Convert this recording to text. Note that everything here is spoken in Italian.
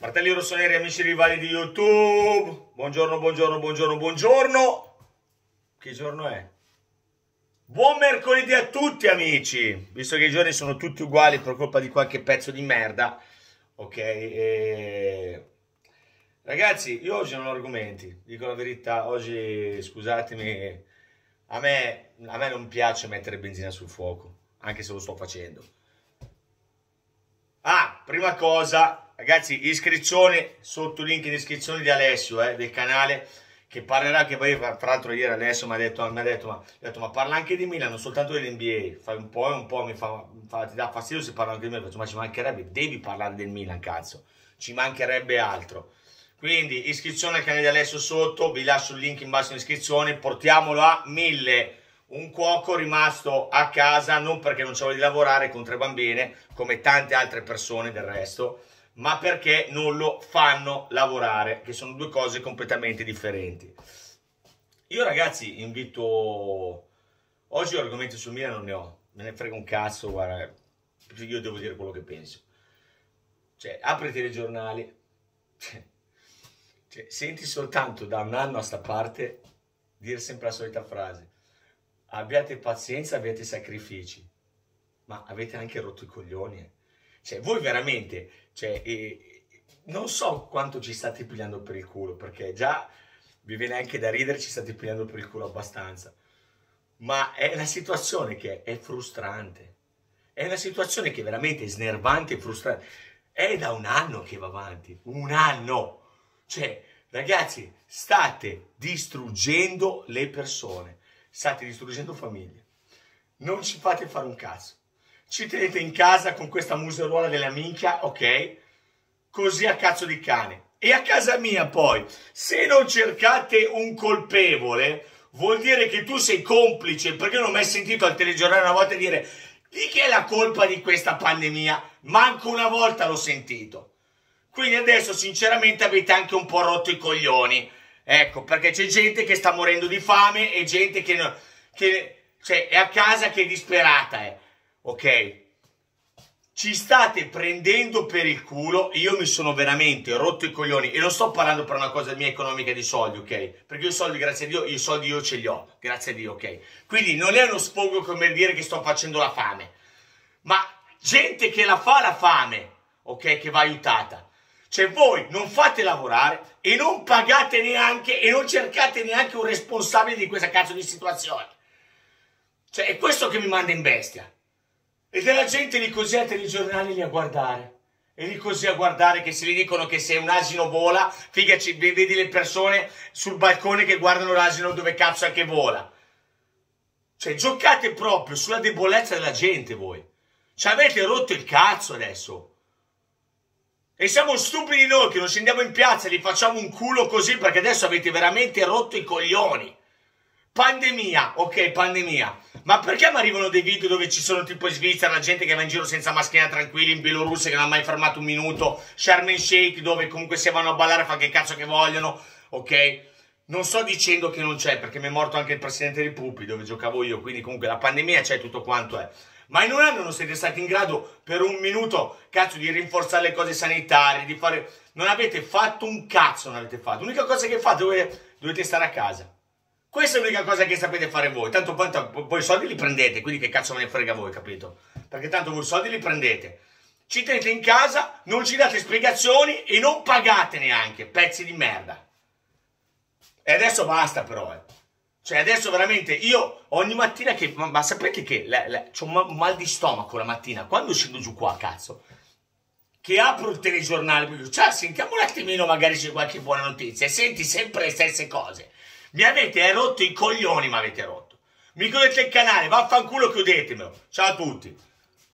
Fratelli rossoneri, amici rivali di YouTube, buongiorno, buongiorno, buongiorno, buongiorno. Che giorno è? Buon mercoledì a tutti amici, visto che i giorni sono tutti uguali per colpa di qualche pezzo di merda, ok? E... Ragazzi, io oggi non ho argomenti, dico la verità, oggi scusatemi, a me, a me non piace mettere benzina sul fuoco, anche se lo sto facendo. Prima cosa, Ragazzi, iscrizione sotto link in descrizione di Alessio, eh, del canale, che parlerà, che poi tra l'altro ieri Alessio mi ha detto, mi ha detto, ma, detto, ma parla anche di Milan, non soltanto dell'NBA, fai un po' e un po' mi fa, fa, ti dà fastidio se parla anche di Milan, ma ci mancherebbe, devi parlare del Milan, cazzo, ci mancherebbe altro. Quindi iscrizione al canale di Alessio sotto, vi lascio il link in basso in descrizione, portiamolo a 1000 un cuoco rimasto a casa non perché non c'aveva di lavorare con tre bambine, come tante altre persone del resto, ma perché non lo fanno lavorare, che sono due cose completamente differenti. Io ragazzi invito... Oggi argomenti sul Milan non ne ho, me ne frega un cazzo, guarda, io devo dire quello che penso. Cioè, apri i telegiornali, cioè, senti soltanto da un anno a sta parte dire sempre la solita frase. Abbiate pazienza, abbiate sacrifici, ma avete anche rotto i coglioni. Eh. Cioè, voi veramente, cioè, eh, non so quanto ci state pigliando per il culo, perché già vi viene anche da ridere, ci state pigliando per il culo abbastanza. Ma è una situazione che è frustrante. È una situazione che è veramente snervante e frustrante. È da un anno che va avanti. Un anno! Cioè, ragazzi, state distruggendo le persone. State distruggendo famiglie. Non ci fate fare un cazzo ci tenete in casa con questa museruola della minchia, ok? Così a cazzo di cane. E a casa mia poi, se non cercate un colpevole, vuol dire che tu sei complice, perché non ho mai sentito al telegiornale una volta dire di chi è la colpa di questa pandemia? Manco una volta l'ho sentito. Quindi adesso sinceramente avete anche un po' rotto i coglioni. Ecco, perché c'è gente che sta morendo di fame e gente che, che cioè, è a casa che è disperata. Eh ok? Ci state prendendo per il culo, io mi sono veramente rotto i coglioni e non sto parlando per una cosa mia economica di soldi, ok? Perché io soldi, grazie a Dio, i soldi io ce li ho, grazie a Dio, ok? Quindi non è uno sfogo come dire che sto facendo la fame, ma gente che la fa la fame, ok? Che va aiutata. Cioè voi non fate lavorare e non pagate neanche e non cercate neanche un responsabile di questa cazzo di situazione. Cioè è questo che mi manda in bestia. E della gente lì così a telegiornali lì a guardare. E lì così a guardare che se gli dicono che se un asino vola, figaci, vedi le persone sul balcone che guardano l'asino dove cazzo è che vola. Cioè, giocate proprio sulla debolezza della gente voi. Ci avete rotto il cazzo adesso. E siamo stupidi noi che non scendiamo in piazza e gli facciamo un culo così perché adesso avete veramente rotto i coglioni. Pandemia, ok, pandemia. Ma perché mi arrivano dei video dove ci sono tipo in Svizzera la gente che va in giro senza mascherina tranquilli, in Bielorussia che non ha mai fermato un minuto, Sharm el Sheikh dove comunque si vanno a ballare a fare che cazzo che vogliono, ok? Non sto dicendo che non c'è, perché mi è morto anche il presidente dei Pupi dove giocavo io, quindi comunque la pandemia c'è tutto quanto è. Ma in un anno non siete stati in grado per un minuto, cazzo, di rinforzare le cose sanitarie, di fare... Non avete fatto un cazzo, non avete fatto. L'unica cosa che fate, dovete, dovete stare a casa. Questa è l'unica cosa che sapete fare voi. Tanto poi i soldi li prendete, quindi che cazzo me ne frega voi, capito? Perché tanto voi i soldi li prendete. Ci tenete in casa, non ci date spiegazioni e non pagate neanche, pezzi di merda. E adesso basta però, eh. Cioè adesso veramente io ogni mattina che... Ma, ma sapete che ho un mal di stomaco la mattina, quando scendo giù qua, cazzo, che apro il telegiornale, cioè sentiamo un attimino magari c'è qualche buona notizia e senti sempre le stesse cose. Mi avete rotto i coglioni, mi avete rotto. Mi chiudete il canale, vaffanculo chiudetemelo. Ciao a tutti.